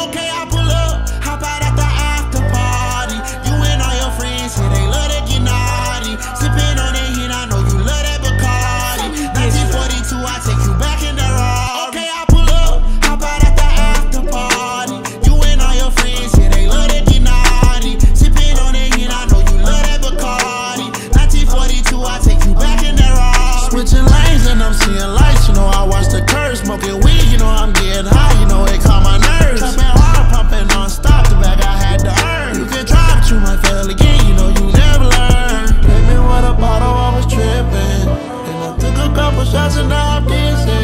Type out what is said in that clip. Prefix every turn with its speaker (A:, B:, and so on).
A: Okay, I numbers, shots, and ideas.